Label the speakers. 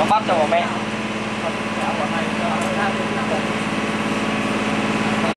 Speaker 1: 我妈叫我妹。